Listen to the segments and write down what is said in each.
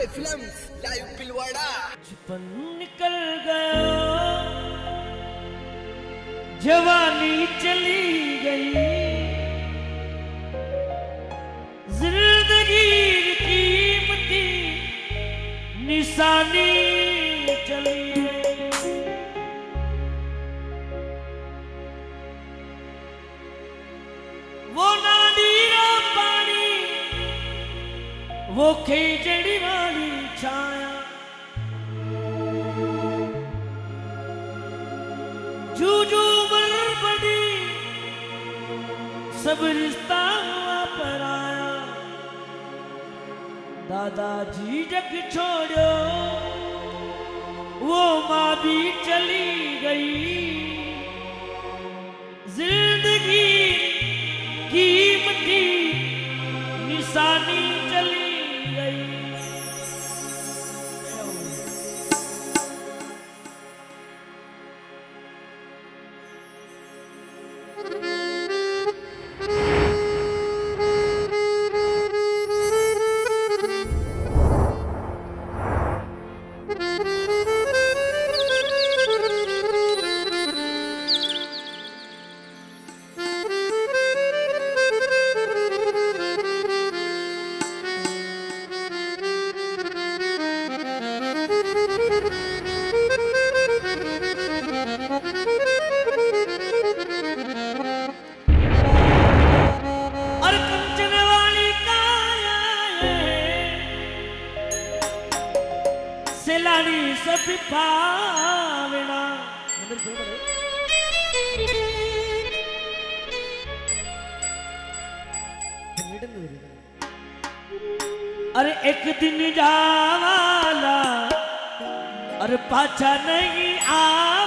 के film live पिलवाड़ा। बचपन निकल गया जवानी चली गई। ज़िंदगी कीमती निशानी चली वो खेजड़ी वाली छाया। जूजू बड़ी सब रिश्ता पर आया दादाजी जग छोड़ो, वो माँ भी चली गई। ज़िंदगी सिलानी सब पावना अरे एक दिन जावाला अरे पाचा नहीं आवाला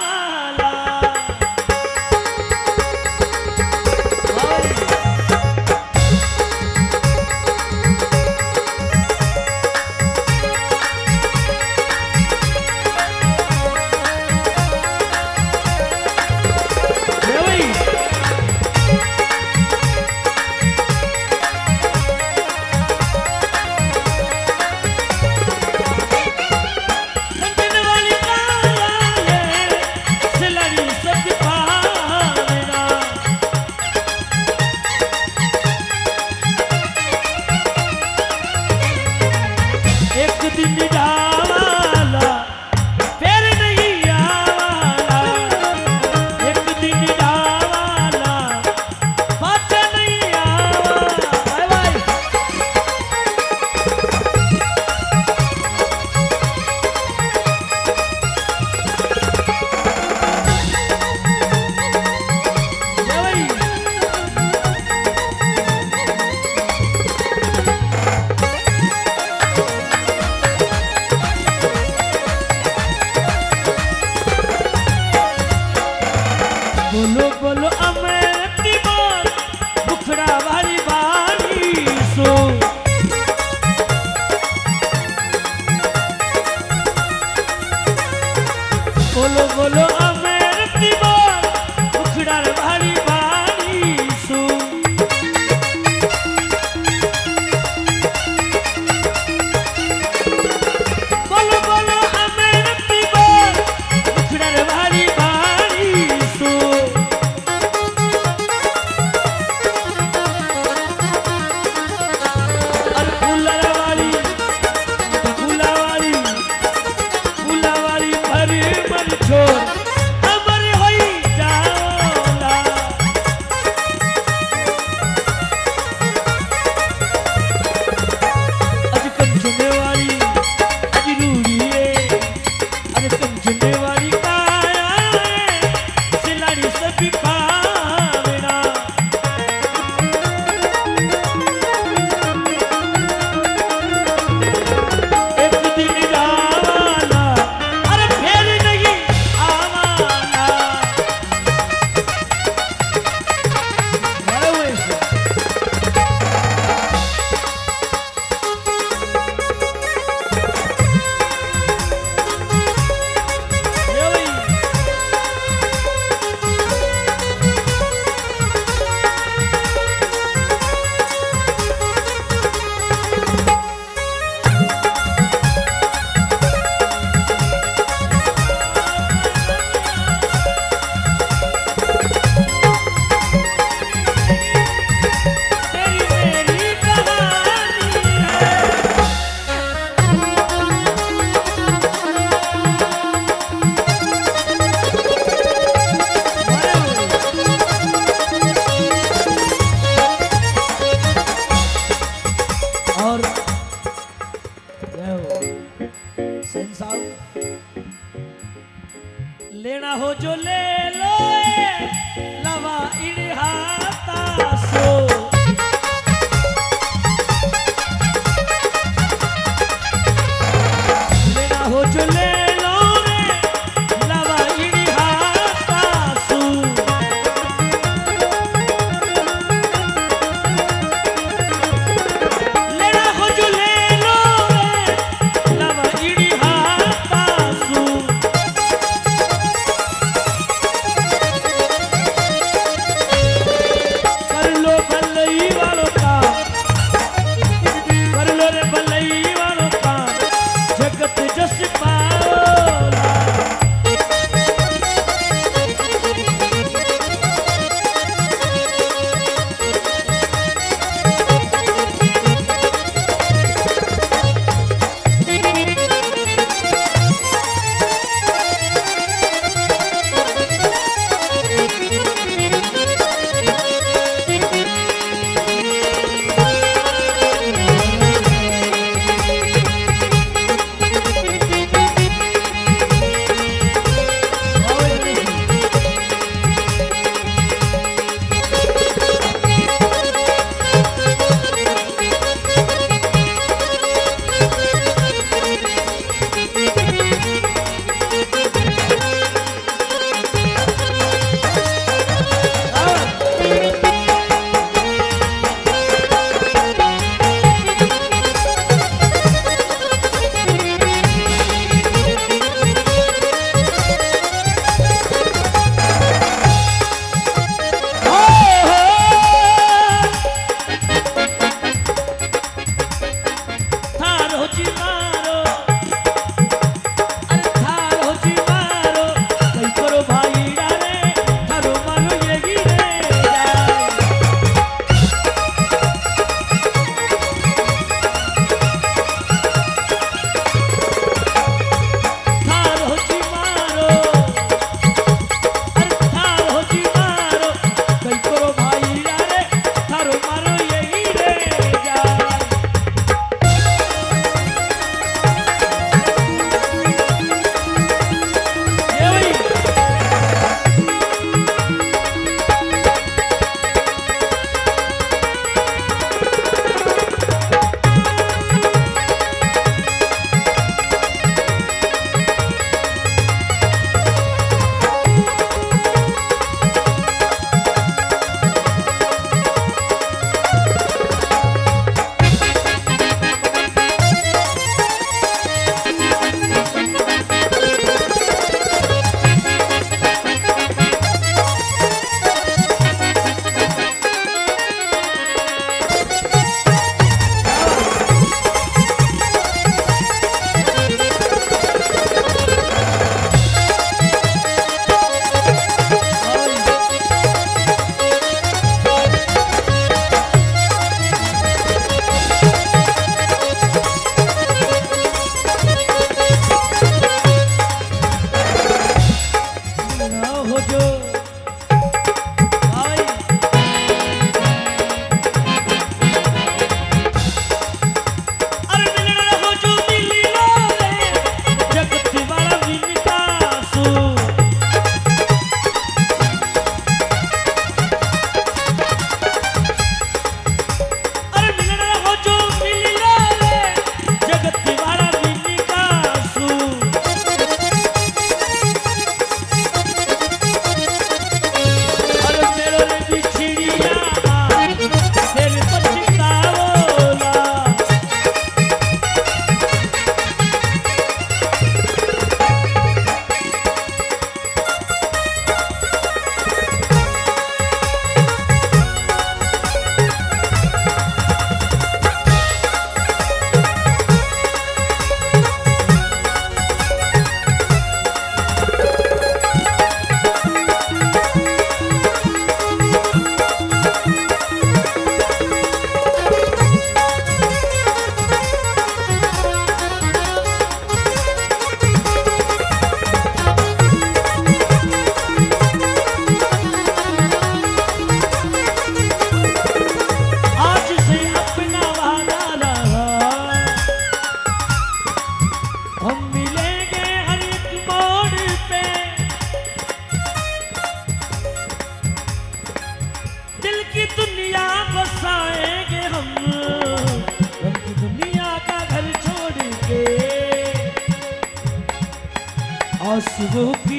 गोपी